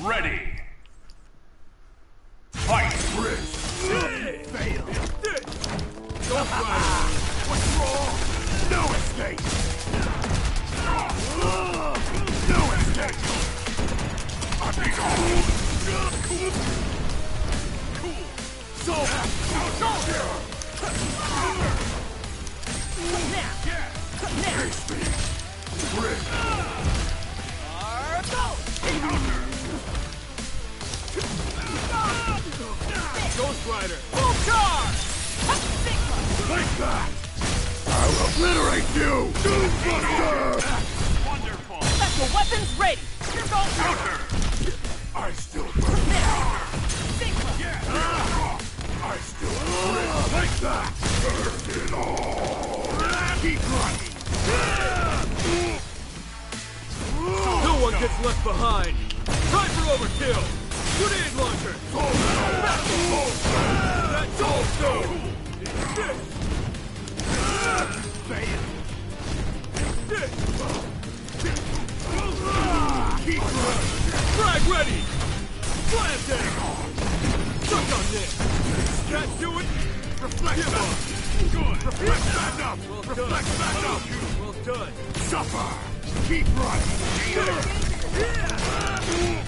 Ready. Rider. Full charge! Like that. I'll obliterate you. Doombuster. Wonderful. Special weapons ready! Here goes Counter. I still burn. I still burn. Like that. Burn it all. Keep running. No one gets left behind. Time for overkill. Grenade launcher. That's all stone. Keep running. Frag ready. Blast it. Suck on this. That do it. Reflect back. Good. Reflect back up. Well Reflect done. back up. Well done. Suffer. Keep running. Ghost Rider.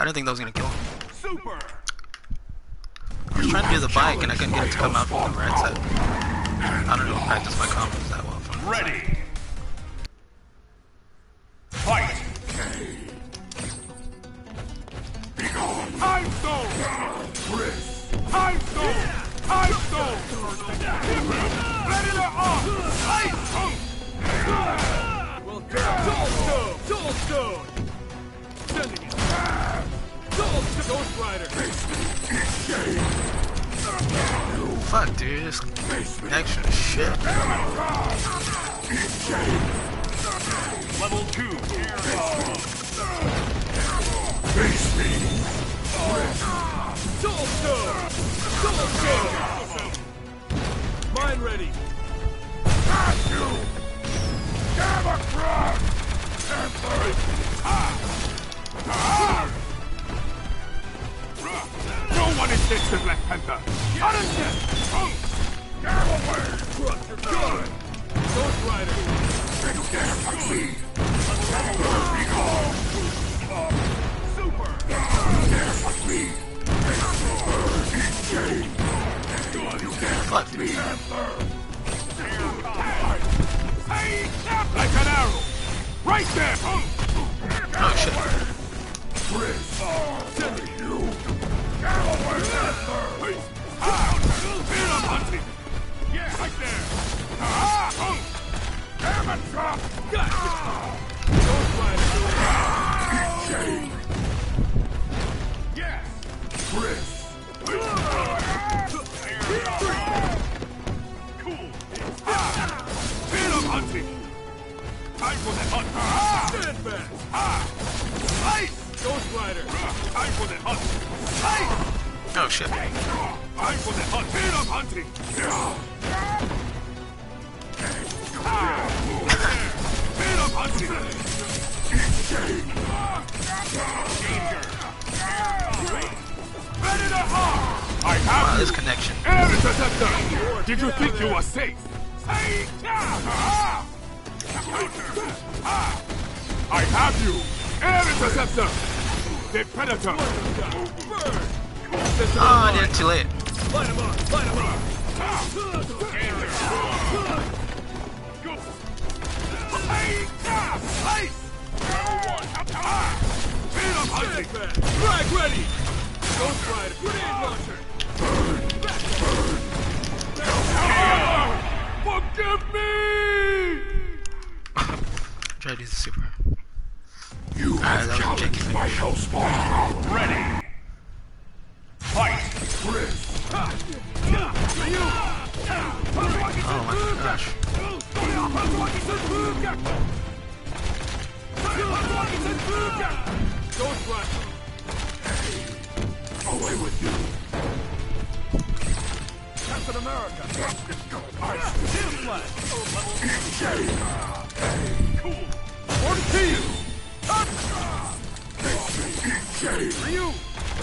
I didn't think that was gonna kill him. Super. I was trying to do the bike and I couldn't get it to come out from the right side. I don't even practice my combos that well from the Ready. side. Fuck, dude. This connection is shit. Level two. Face me. Soul Stone. Soul Stone. Mine ready. Got you. Gamma Cross. Emperor. No one is to Black Panther. Understand? Get away. Crush your gun. Ghost Rider. You dare touch me. Super. Dare touch me. You dare touch me. dude. Like an arrow. Right there. Oh shit. Chris. Yeah, right there. Ah. Damn it, drop. This connection. Did you think you were safe? Ah. Ah. I have you. Air interceptor. The predator. Burn. Oh, it too late. Light him up. Light him up. Hey, ah, hey. Stand back. Frag ready. Ghost Rider. Grenade launcher. Forgive me! Try to do super. You Alright, that was my finish. hellspawn power. Ready.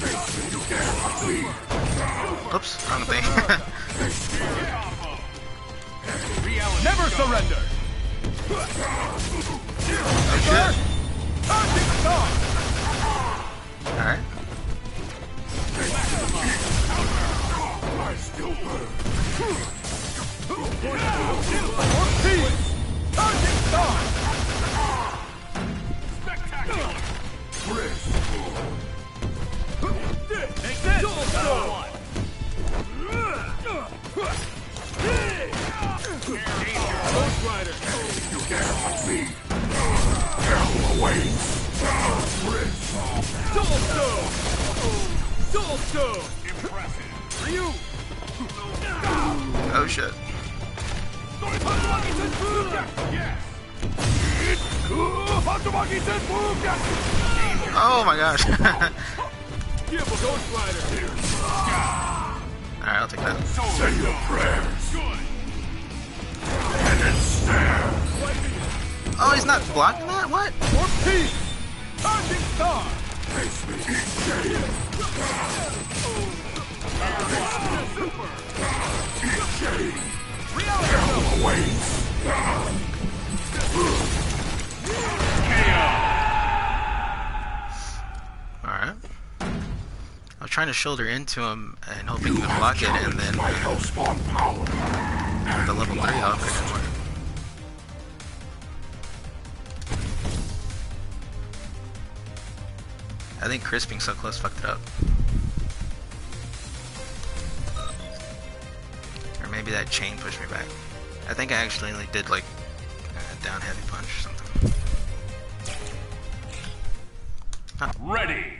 Face me, you dare touch me. Oops, wrong thing. Never surrender. oh shit. Alright. I Oh shit. Oh my gosh. Alright, Give a Ghost Rider. I'll take that. say your prayers. Good. And then stare. Oh, he's not blocking that? What? Ortiz. Target star. Face me, eat shame. Eat shame. Hell awaits. Alright. Trying to shoulder into him and hoping he would block it, and then My the level 3 off, it didn't work. I think Chris being so close fucked it up. Or maybe that chain pushed me back. I think I actually only did like a down heavy punch or something. Ready.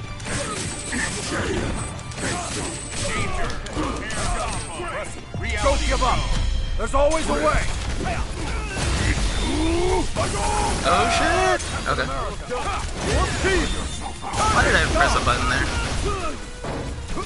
Don't give up. There's always a way. Oh shit! Okay. Why did I press a button there? Cool.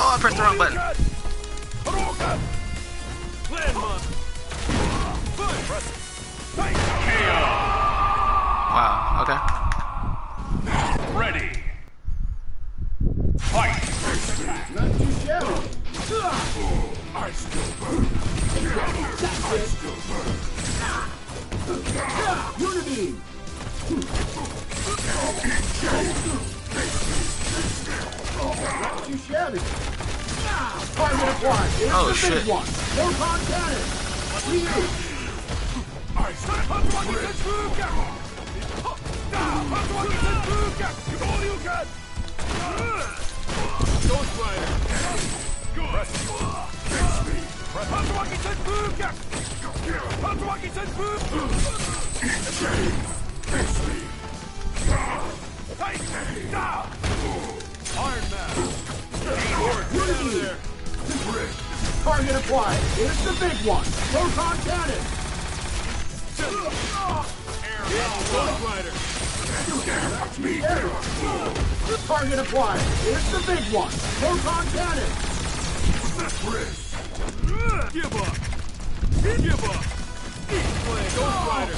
Oh, I pressed the wrong button. Target acquired. Here's the big one. Photon cannon. Ghost Rider! Target acquired. Here's the big one. Photon cannon. Give up! Give up! Eat flame! Ghost Rider!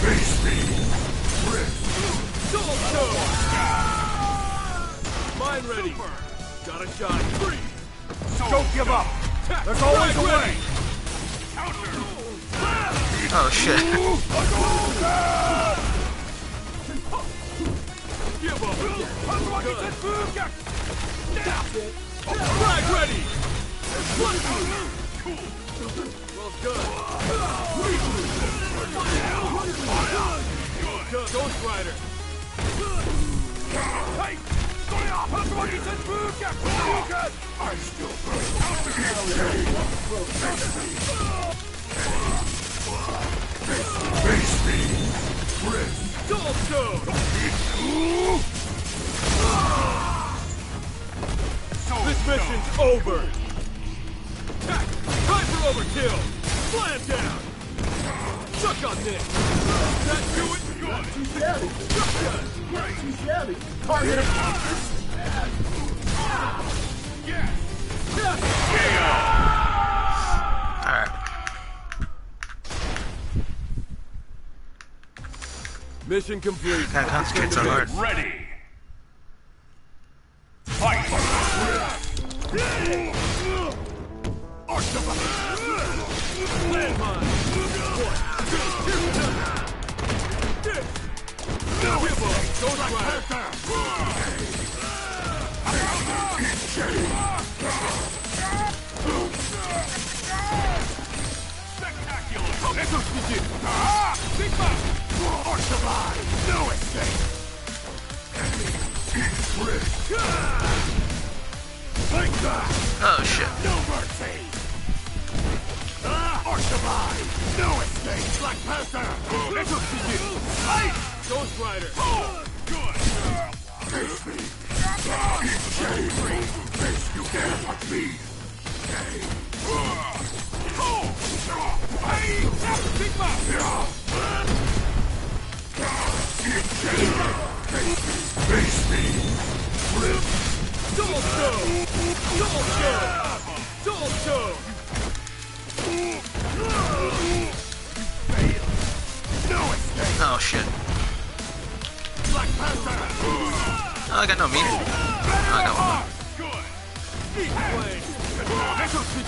Face me! Soul Stone! Mine ready! Got a shot! Three! Don't give up. There's always a way! Oh shit. Give up! This mission's over! Attack! Time for overkill! Slam down! Suck on this! That do it? Good! Too shabby. Good! Too shabby. Target acquired. Alright. Mission complete. Gotta concentrate so hard. Ready. Fight. Landmine! Ghost Rider! Spectacular. Echo Speed! Big Boss! Oh shit. No mercy! Archivide! No escape! Black Panther! Ghost Rider! Good. Face me!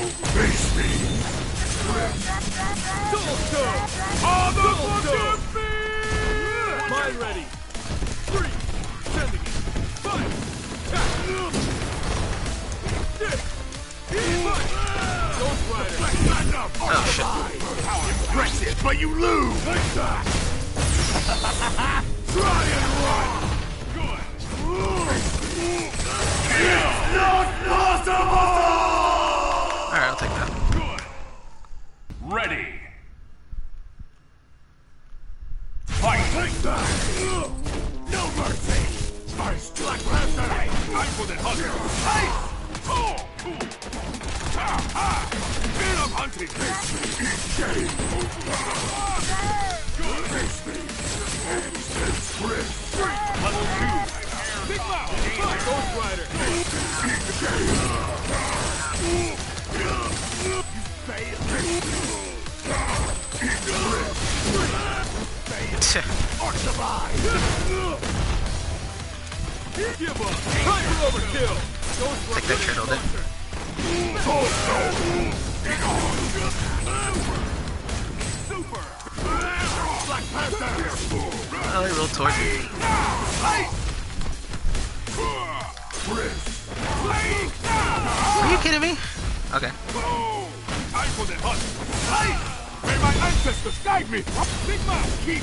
On the Double fucking stone. feet! Mind ready! Three! Sending it! Five! Attack! Six! Five! Ghost Rider! Stand up! Oh shit. How impressive, but you lose! Black Panther! I for the hunter! Hey! Oh! Cool! Ha! Ha! Pin up hunting! Shame! Good! Face me! It's Take that! Black Panther! Oh, they rolled towards me. Are you kidding me? Okay. May my ancestors guide me! Big! Keep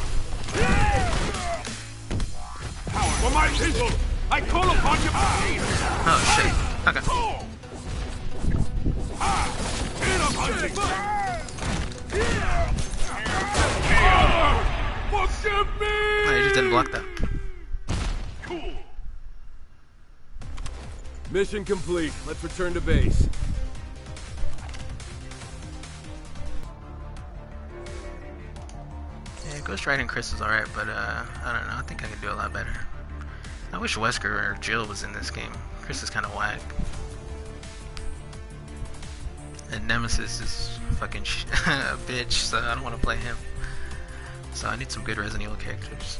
for my people! I call upon your aid! Oh shit. Okay. Oh! Pin up hunting! Forgive me! No, you just didn't block that. Cool! Mission complete. Let's return to base. Yeah, Ghost Rider and Chris is alright, but uh, I don't know. I think I could do a lot better. I wish Wesker or Jill was in this game. Chris is kind of whack. And Nemesis is fucking a bitch, so I don't want to play him. So I need some good Resident Evil characters.